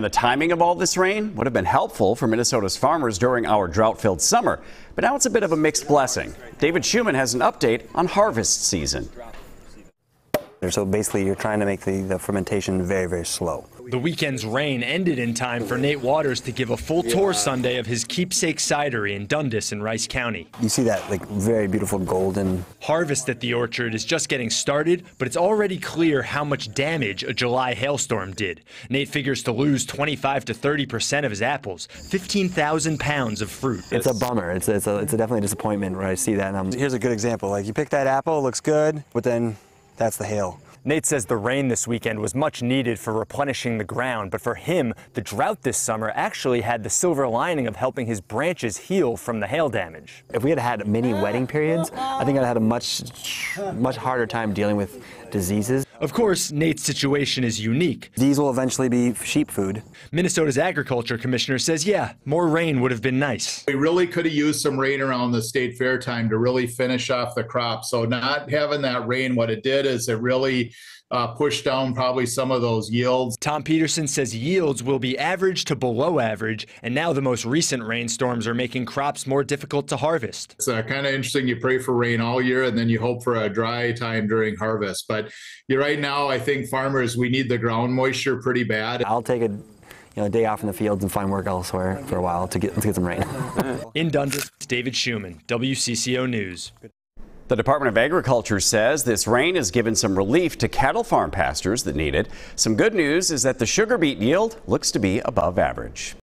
The timing of all this rain would have been helpful for Minnesota's farmers during our drought filled summer, but now it's a bit of a mixed blessing. David Schuman has an update on harvest season. So basically, you're trying to make the, the fermentation very, very slow. The weekend's rain ended in time for Nate Waters to give a full tour Sunday of his keepsake cidery in Dundas in Rice County. You see that like very beautiful golden. Harvest at the orchard is just getting started, but it's already clear how much damage a July hailstorm did. Nate figures to lose 25 to 30 percent of his apples, 15,000 pounds of fruit. It's a bummer. It's a, it's, a, it's a definitely a disappointment when I see that. And I'm, here's a good example. Like you pick that apple, looks good, but then that's the hail. Nate says the rain this weekend was much needed for replenishing the ground, but for him, the drought this summer actually had the silver lining of helping his branches heal from the hail damage. If we had had many ah. wetting periods, I think I'd had a much, much harder time dealing with diseases. Of course, Nate's situation is unique. These will eventually be sheep food. Minnesota's agriculture commissioner says, yeah, more rain would have been nice. We really could have used some rain around the state fair time to really finish off the crop. So not having that rain, what it did is it really uh, push down probably some of those yields. Thom Petersen says yields will be average to below average, and now the most recent rainstorms are making crops more difficult to harvest. It's uh, kind of interesting. You pray for rain all year, and then you hope for a dry time during harvest. But you right now, I think farmers we need the ground moisture pretty bad. I'll take a you know, a day off in the fields and find work elsewhere for a while to get, to get some rain. in Dundas, David Schuman, WCCO News. The Department of Agriculture says this rain has given some relief to cattle farm pastures that need it. Some good news is that the sugar beet yield looks to be above average.